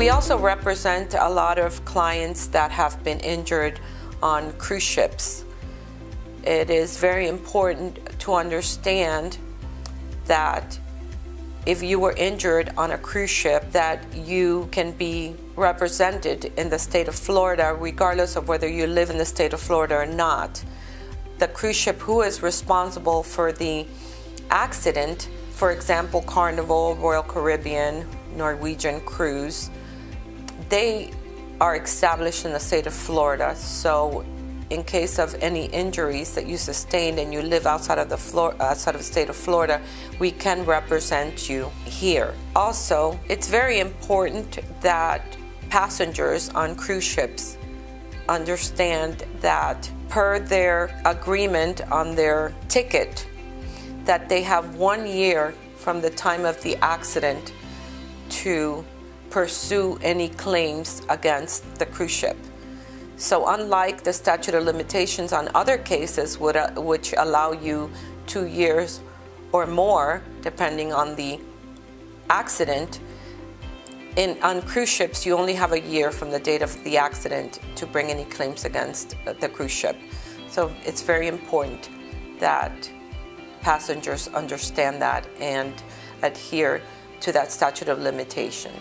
We also represent a lot of clients that have been injured on cruise ships. It is very important to understand that if you were injured on a cruise ship that you can be represented in the state of Florida regardless of whether you live in the state of Florida or not. The cruise ship who is responsible for the accident, for example Carnival, Royal Caribbean, Norwegian Cruise, they are established in the state of Florida. So in case of any injuries that you sustained and you live outside of the Flor- outside of the state of Florida, we can represent you here. Also, it's very important that passengers on cruise ships understand that per their agreement on their ticket that they have 1 year from the time of the accident to pursue any claims against the cruise ship. So, unlike the statute of limitations on other cases, uh, which allow you two years or more, depending on the accident, in, on cruise ships, you only have a year from the date of the accident to bring any claims against the cruise ship. So, it's very important that passengers understand that and adhere to that statute of limitation.